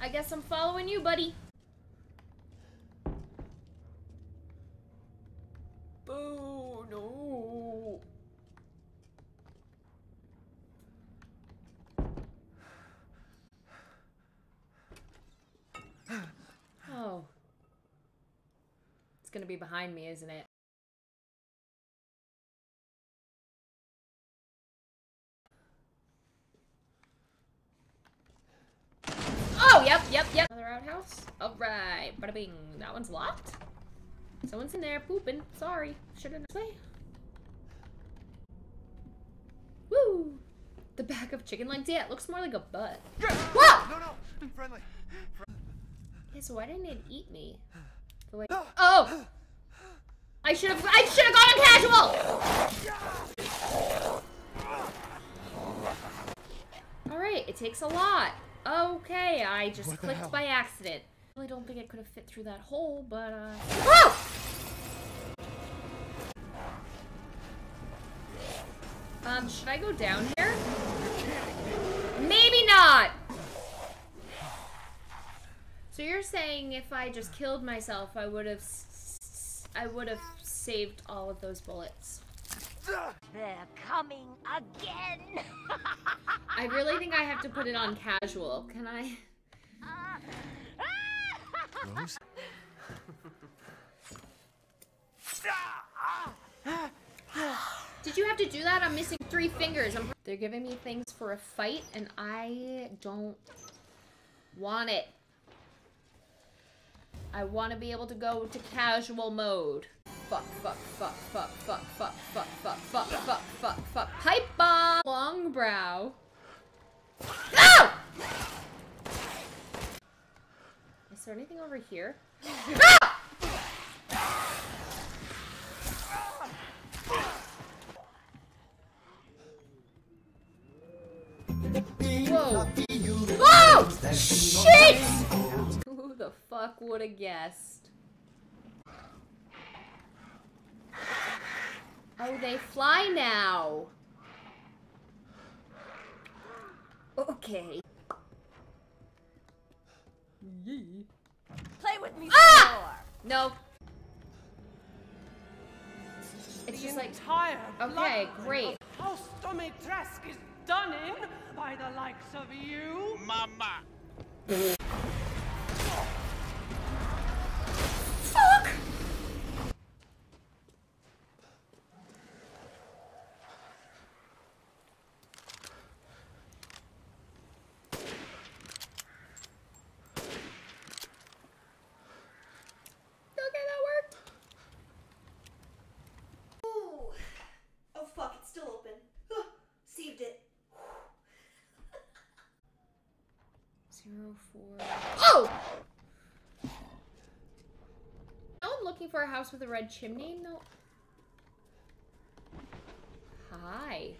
I guess I'm following you, buddy. Boo, no. Oh. It's gonna be behind me, isn't it? Oh, yep, yep. Another outhouse? Alright, bada bing. That one's locked? Someone's in there pooping. Sorry. Should've known. Way. Woo! The back of chicken legs? Yeah, it looks more like a butt. Whoa! No, no, friendly. Yeah, so why didn't it eat me? The way- Oh! I should have- I should have gone on casual! Alright, it takes a lot. Okay, I just What clicked by accident. I really don't think it could have fit through that hole, but uh... Oh! Um, should I go down here? Maybe not! So you're saying if I just killed myself, I would have, I would have saved all of those bullets. They're coming again. I really think I have to put it on casual. Can I? Rose? Did you have to do that? I'm missing three fingers. I'm... They're giving me things for a fight, and I don't want it. I want to be able to go to casual mode. Fuck, fuck, fuck, fuck, fuck, fuck, fuck, fuck, fuck, fuck, fuck, fuck. Pipe bomb! Long brow. No! Is there anything over here? Whoa. Whoa! Shit! Who the fuck would have guessed? Oh, they fly now. Okay. No. It's The just like, entire okay, bloodline great. of House Dimitrescu is done in by the likes of you. Mama! Fuck! Okay, that worked. Ooh. Oh fuck, it's still open. Huh, Saved it. Oh! No, I'm looking for a house with a red chimney. No. Hi.